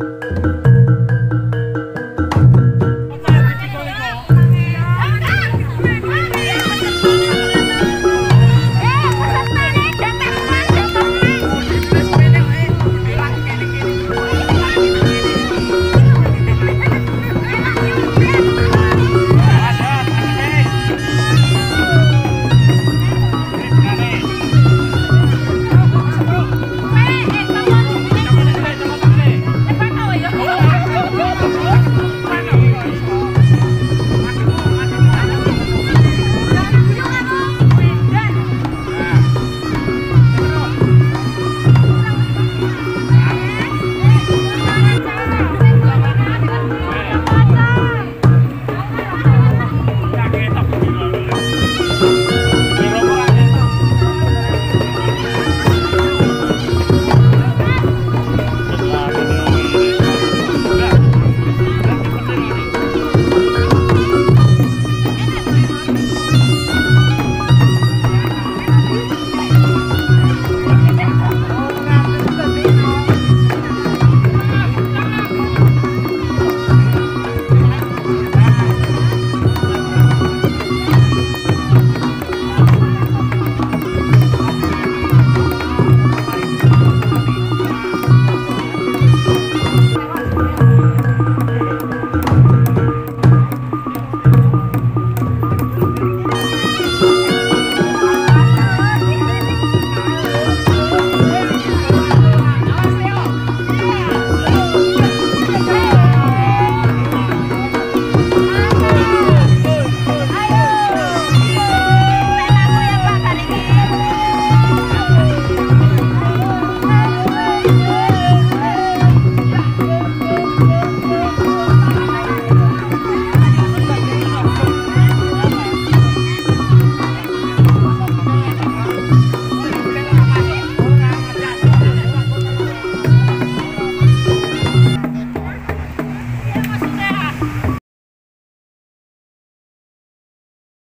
Bye. Thank.